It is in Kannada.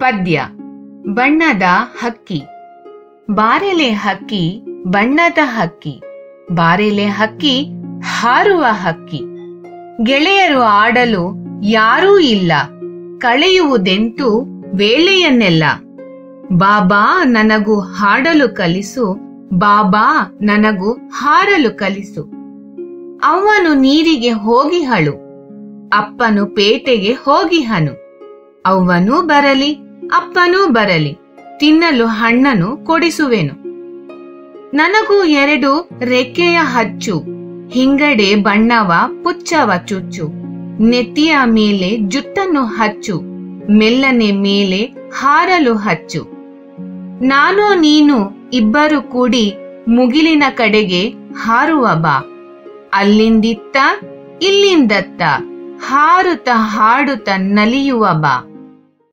ಪದ್ಯ. ಬಣ್ಣದ ಹಕ್ಕಿ. ಬಾರೆಲೆ ಹಕ್ಕಿ, ಬಣ್ಣದ ಹಕ್ಕಿ. ಬಾರೆಲೆ ಹಕ್ಕಿ, ಹಾರುವ ಹಕ್ಕಿ. ಗೆಳೆಯರು ಆಡಲು ಯಾರೂ ಇಲ್ಲ. ಕಳೆಯುವುದೆಂತೂ ವೇಳೆಯನ್ನೆಲ್ಲ. ಬಾಬಾ ನನಗೂ ಹಾಡಲು ಕಲಿಸು, ಬಾಬಾ ನನಗೂ ಹಾರಲು ಕಲಿಸು. ಅವನು ನೀರಿಗೆ ಹೋಗಿಹಳು ಅಪ್ಪನು ಪೇಟೆಗೆ ಹೋಗಿಹನು ಅವ್ವನೂ ಬರಲಿ ಅಪ್ಪನೂ ಬರಲಿ, ತಿನ್ನಲು ಹಣ್ಣನು ಕೊಡಿಸುವೆನು. ನನಗೂ ಎರಡು ರೆಕ್ಕೆಯ ಹಚ್ಚು, ಹಿಂಗಡೆ ಬಣ್ಣವ ಪುಚ್ಚವ ಚುಚ್ಚು, ನೆತ್ತಿಯ ಮೇಲೆ ಜುಟ್ಟನ್ನು ಹಚ್ಚು, ಮೆಲ್ಲನೆ ಮೇಲೆ ಹಾರಲು ಹಚ್ಚು. ನಾನು ನೀನು ಇಬ್ಬರು ಕೂಡಿ ಮುಗಿಲಿನ ಕಡೆಗೆ ಹಾರುವ ಬಾ. ಅಲ್ಲಿಂದಿತ್ತ, ಇಲ್ಲಿಂದತ್ತ ಹಾರುತ್ತ ಹಾಡುತ್ತ ನಲಿಯುವ ಬಾ.